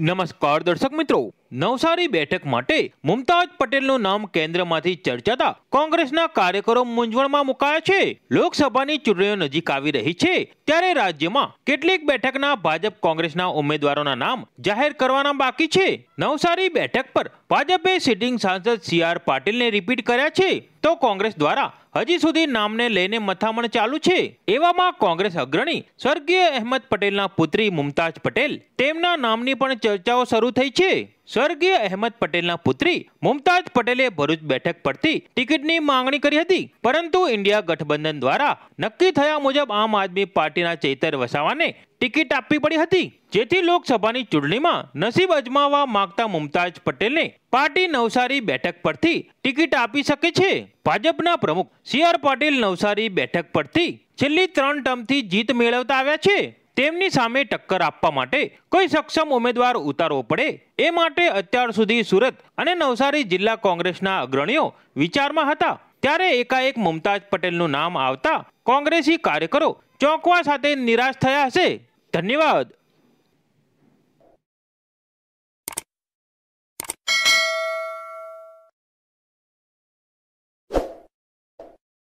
નમસ્કાર દર્શક મિત્રો. નવસારી બેઠક માટે મુમતાજ પટેલનું નામ કેન્દ્રમાંથી ચર્ચાતા કોંગ્રેસના કાર્યકરો મૂંઝવણમાં મુકાયા છે. લોકસભાની ચૂંટણીઓ નજીક આવી રહી છે. ત્યારે રાજ્યમાં કેટલીક બેઠકના ભાજપ કોંગ્રેસના ઉમેદવારોના નામ જાહેર કરવાના બાકી છે. નવસારી બેઠક પર ભાજપે સિટિંગ સાંસદ સી આર પાટીલને રિપીટ કર્યા છે. તો કોંગ્રેસ દ્વારા હજી સુધી નામને લઈને મથામણ ચાલુ છે. એવામાં કોંગ્રેસ અગ્રણી સ્વર્ગીય અહેમદ પટેલના પુત્રી મુમતાજ પટેલ તેમના નામની પણ ચર્ચાઓ શરૂ થઈ છે. સ્વર્ગીય અહેમદ પટેલના પુત્રી મુમતાજ પટેલે ભરૂચ બેઠક પરથી ટિકિટની માંગણી કરી હતી. પરંતુ ઇન્ડિયા ગઠબંધન દ્વારા નક્કી થયા મુજબ આમ આદમી પાર્ટીના ચૈતર વસાવાને ટિકિટ આપવી પડી હતી. જેથી લોકસભાની ચૂંટણીમાં નસીબ અજમાવવા માંગતા મુમતાજ પટેલને પાર્ટી નવસારી બેઠક પરથી ટિકિટ આપી શકે છે. ભાજપના પ્રમુખ સી આર પાટીલ નવસારી બેઠક પરથી છેલ્લી ત્રણ ટર્મથી જીત મેળવતા આવ્યા છે. તેમની સામે ટક્કર આપવા માટે કોઈ સક્ષમ ઉમેદવાર ઉતારવો પડે એ માટે અત્યાર સુધી સુરત અને નવસારી જિલ્લા કોંગ્રેસના અગ્રણીઓ વિચારમાં હતા. ત્યારે એકાએક મુમતાજ પટેલનું નામ આવતા કોંગ્રેસી કાર્યકરો ચોંકવા સાથે નિરાશ થયા હશે. ધન્યવાદ.